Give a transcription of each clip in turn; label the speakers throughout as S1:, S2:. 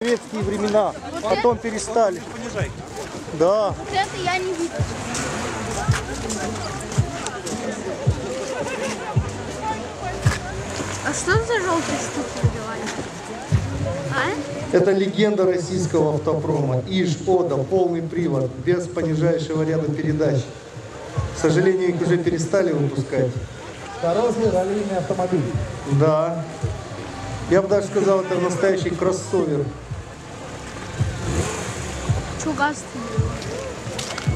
S1: советские времена, потом перестали. Да.
S2: Вот это я не видел. А что за желтые штуки выбивали? А?
S1: Это легенда российского автопрома. Иж, Ода, полный привод, без понижающего ряда передач. К сожалению, их уже перестали выпускать.
S3: Дорожный раллийный автомобиль.
S1: Да. Я бы даже сказал, это настоящий кроссовер.
S2: Че газ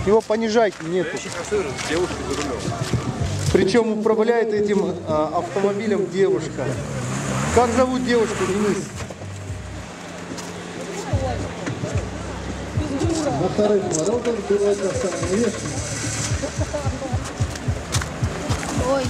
S1: Его понижайки нету. Причем управляет этим а, автомобилем девушка. Как зовут девушку, Денис?
S3: Самое.
S2: Ой.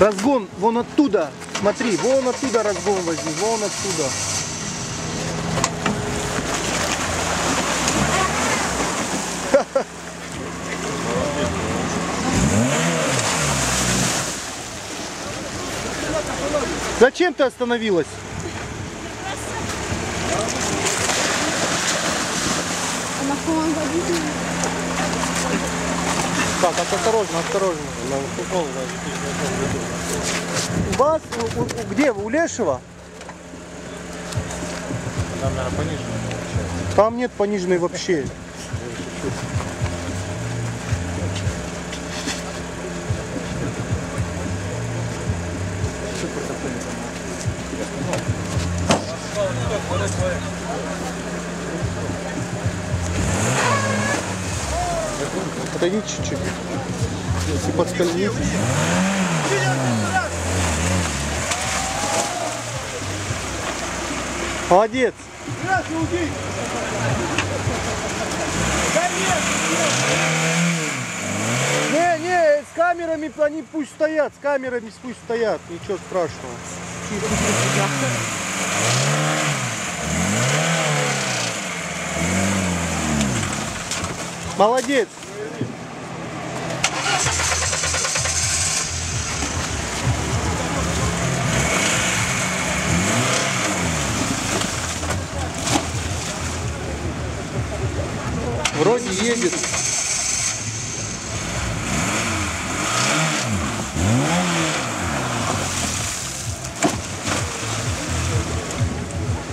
S1: Разгон вон оттуда. Смотри, вон оттуда разгон возьми, вон оттуда. Зачем ты остановилась?
S2: А на водителя?
S1: Так, осторожно, осторожно. У вас, у- у- где, у Лешего?
S4: Там, наверное, пониже.
S1: Там нет пониженной вообще. Подойди чуть-чуть. Если подскользнитесь. Молодец. Не, не, с камерами они пусть стоят, с камерами пусть стоят, ничего страшного. Молодец. Вроде едет.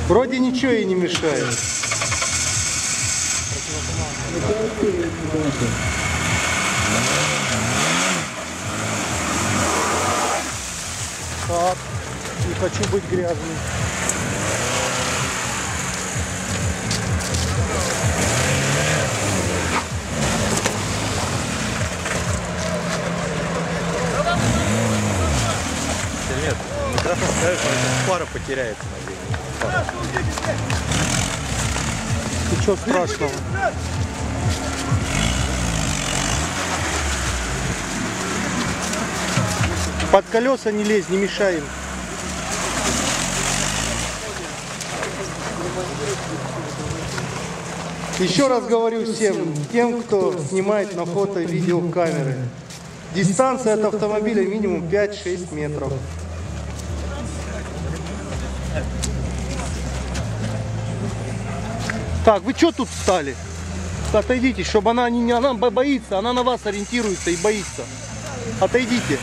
S1: Вроде ничего ей не мешает. Так, не хочу быть грязным.
S4: Нет? Микрофон ставишь, а пара потеряется на
S1: Ничего страшного. Под колеса не лезь, не мешай Еще раз говорю всем, тем, кто снимает на фото видеокамеры. Дистанция от автомобиля минимум 5-6 метров. Так, вы что тут встали? Отойдите, чтобы она не она бо- боится, она на вас ориентируется и боится. Отойдите.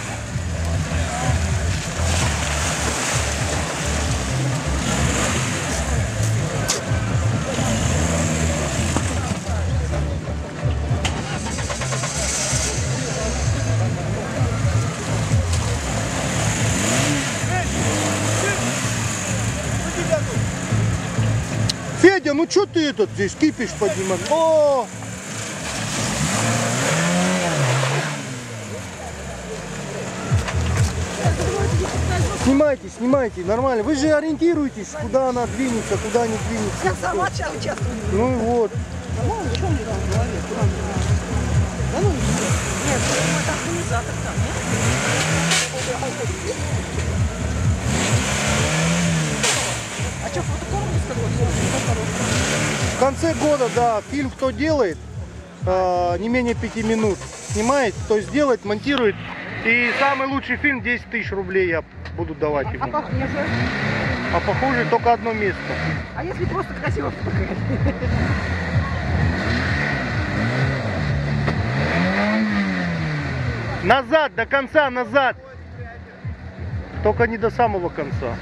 S1: Федя, ну что ты этот здесь кипиш поднимаешь? О! Снимайте, снимайте, нормально. Вы же ориентируетесь, куда она двинется, куда не двинется.
S5: Я сама сейчас участвую.
S1: Ну и вот. Конце года, да, фильм кто делает, э, не менее пяти минут снимает, то есть делает, монтирует. И самый лучший фильм 10 тысяч рублей я буду давать
S5: А
S1: ему.
S5: похуже?
S1: А похоже только одно место.
S5: А если просто красиво?
S1: Назад, до конца, назад. Только не до самого конца.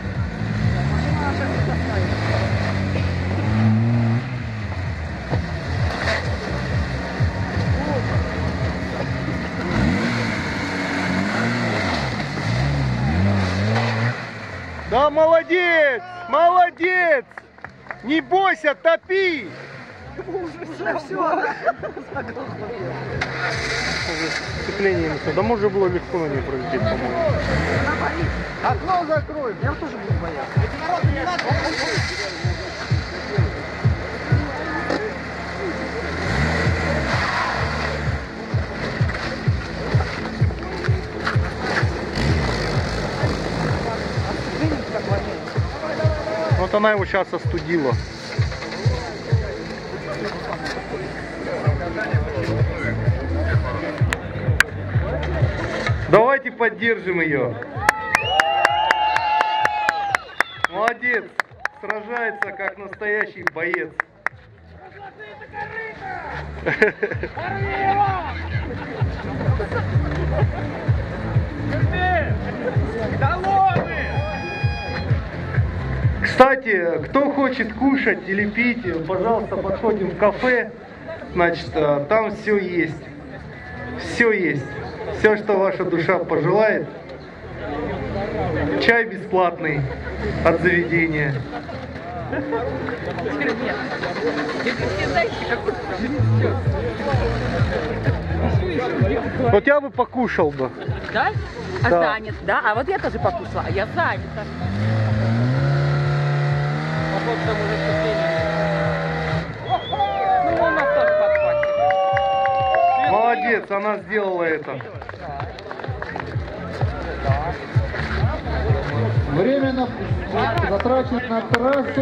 S1: Да, молодец! Молодец! Не бойся, топи!
S5: Уже все.
S1: Сцепление не всё. Да можно было легко на ней пролететь, по-моему.
S5: Окно закрой. Я тоже буду бояться.
S1: Она его сейчас остудила. Давайте поддержим ее. Молодец. Сражается как настоящий боец. Кстати, кто хочет кушать или пить, пожалуйста, подходим в кафе. Значит, э, там все есть. Все есть. Все, что ваша душа пожелает. Чай бесплатный от заведения. Вот я бы покушал бы.
S6: Да? А
S1: Да.
S6: занят, да? А вот я тоже покушала, а я занята. Ну, у нас тоже подхватит.
S1: Молодец, она сделала это.
S3: Время на, затрачено на трассу